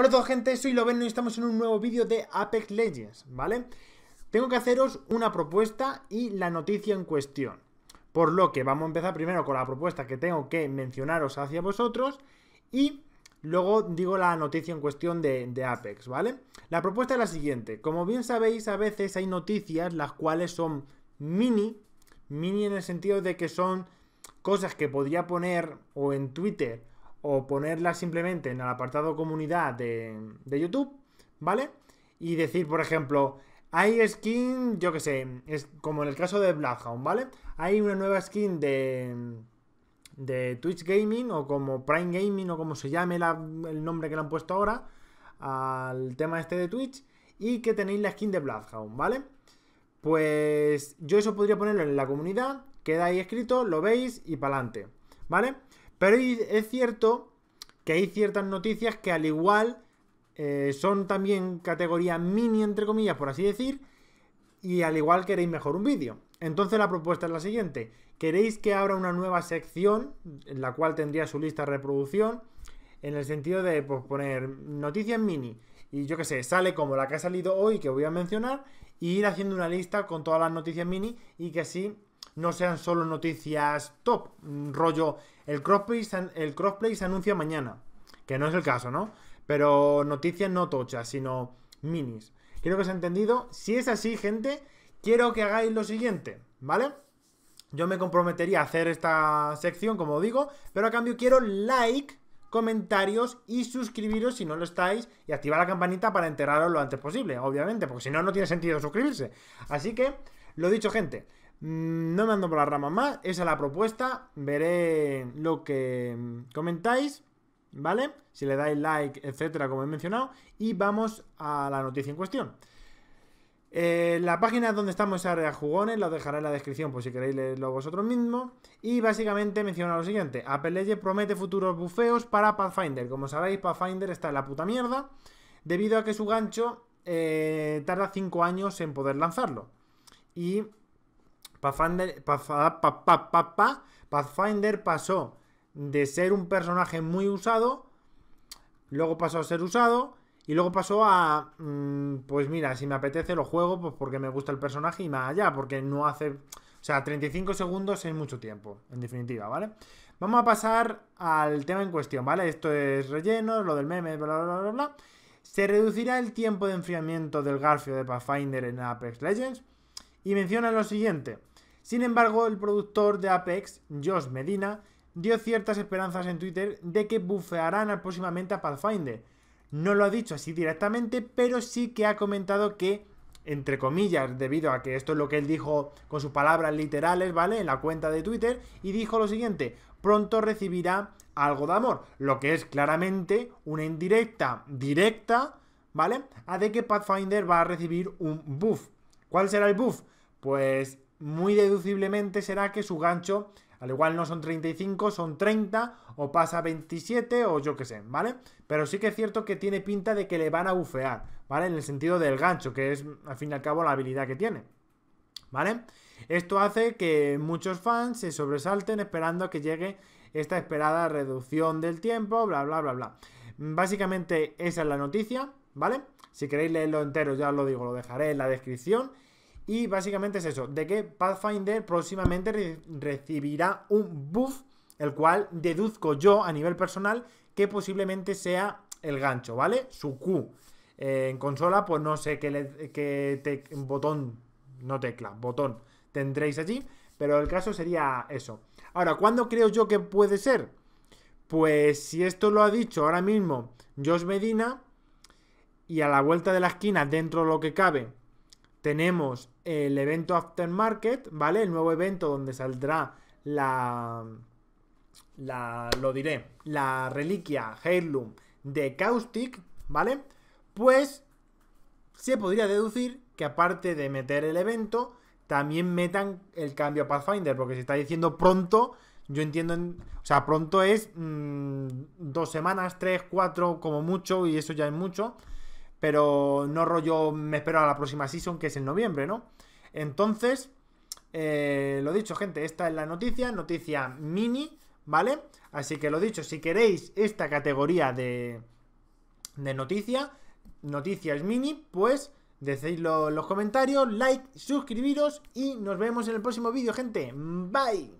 Hola a todos gente, soy Loveno y estamos en un nuevo vídeo de Apex Legends, ¿vale? Tengo que haceros una propuesta y la noticia en cuestión. Por lo que vamos a empezar primero con la propuesta que tengo que mencionaros hacia vosotros y luego digo la noticia en cuestión de, Apex, ¿vale? La propuesta es la siguiente. Como bien sabéis, a veces hay noticias las cuales son mini, mini en el sentido de que son cosas que podría poner o en Twitter o ponerla simplemente en el apartado comunidad de, YouTube, ¿vale? Y decir, por ejemplo, hay skin, yo que sé, es como en el caso de Bloodhound, ¿vale? Hay una nueva skin de, de Twitch Gaming o como Prime Gaming o como se llame el nombre que le han puesto ahora al tema este de Twitch y que tenéis la skin de Bloodhound, ¿vale? Pues yo eso podría ponerlo en la comunidad, queda ahí escrito, lo veis y para adelante, ¿vale? Pero es cierto que hay ciertas noticias que al igual eh, son también categoría mini, entre comillas, por así decir, y al igual queréis mejor un vídeo. Entonces la propuesta es la siguiente. ¿Queréis que abra una nueva sección en la cual tendría su lista de reproducción? En el sentido de pues, poner noticias mini. Y yo que sé, sale como la que ha salido hoy, que voy a mencionar, y ir haciendo una lista con todas las noticias mini y que así no sean solo noticias top, rollo, el crossplay, el crossplay se anuncia mañana, que no es el caso, ¿no? Pero noticias no tochas, sino minis. Quiero que os ha entendido. Si es así, gente, quiero que hagáis lo siguiente, ¿vale? Yo me comprometería a hacer esta sección, como digo, pero a cambio quiero like, comentarios y suscribiros si no lo estáis y activar la campanita para enteraros lo antes posible, obviamente, porque si no, no tiene sentido suscribirse. Así que, lo dicho, gente, Mm, no me ando por las ramas más. Esa es la propuesta. Veré lo que mm, comentáis. ¿Vale? Si le dais like, etcétera, como he mencionado. Y vamos a la noticia en cuestión. Eh, la página donde estamos es Jugones, lo dejaré en la descripción por si queréis leerlo vosotros mismos. Y básicamente menciona lo siguiente: Apple Legends promete futuros bufeos para Pathfinder. Como sabéis, Pathfinder está en la puta mierda. Debido a que su gancho eh, tarda 5 años en poder lanzarlo. Y Pathfinder, Pathfinder pasó de ser un personaje muy usado, luego pasó a ser usado, y luego pasó a, mm, pues mira, si me apetece lo juego, pues porque me gusta el personaje y más allá, porque no hace, o sea, 35 segundos es mucho tiempo, en definitiva, ¿vale? Vamos a pasar al tema en cuestión, ¿vale? Esto es relleno, lo del meme, bla, bla, bla, bla. Se reducirá el tiempo de enfriamiento del Garfio de Pathfinder en Apex Legends. Y menciona lo siguiente. Sin embargo, el productor de Apex, Josh Medina, dio ciertas esperanzas en Twitter de que bufearán próximamente a Pathfinder. No lo ha dicho así directamente, pero sí que ha comentado que, entre comillas, debido a que esto es lo que él dijo con sus palabras literales, ¿vale? En la cuenta de Twitter, y dijo lo siguiente, pronto recibirá algo de amor, lo que es claramente una indirecta directa, ¿vale? A de que Pathfinder va a recibir un buff. ¿Cuál será el buff? Pues muy deduciblemente será que su gancho, al igual no son 35, son 30, o pasa a 27, o yo qué sé, ¿vale? Pero sí que es cierto que tiene pinta de que le van a bufear, ¿vale? En el sentido del gancho, que es al fin y al cabo la habilidad que tiene, ¿vale? Esto hace que muchos fans se sobresalten esperando a que llegue esta esperada reducción del tiempo, bla, bla, bla, bla. Básicamente esa es la noticia, ¿vale? Si queréis leerlo entero, ya os lo digo, lo dejaré en la descripción. Y básicamente es eso, de que Pathfinder próximamente recibirá un buff, el cual deduzco yo a nivel personal que posiblemente sea el gancho, ¿vale? Su Q. Eh, en consola, pues no sé qué, qué botón, no tecla, botón tendréis allí, pero el caso sería eso. Ahora, ¿cuándo creo yo que puede ser? Pues si esto lo ha dicho ahora mismo Josh Medina y a la vuelta de la esquina, dentro de lo que cabe, tenemos el evento Aftermarket, ¿vale? El nuevo evento donde saldrá la. La. Lo diré. La reliquia Heirloom de Caustic, ¿vale? Pues. Se podría deducir que aparte de meter el evento, también metan el cambio a Pathfinder, porque se está diciendo pronto. Yo entiendo, o sea, pronto es mm, dos semanas, tres, cuatro, como mucho, y eso ya es mucho. Pero no rollo, me espero a la próxima season, que es en noviembre, ¿no? Entonces, eh, lo dicho, gente, esta es la noticia, noticia mini, ¿vale? Así que lo dicho, si queréis esta categoría de, de noticia, noticias mini, pues decidlo en los comentarios, like, suscribiros y nos vemos en el próximo vídeo, gente. Bye.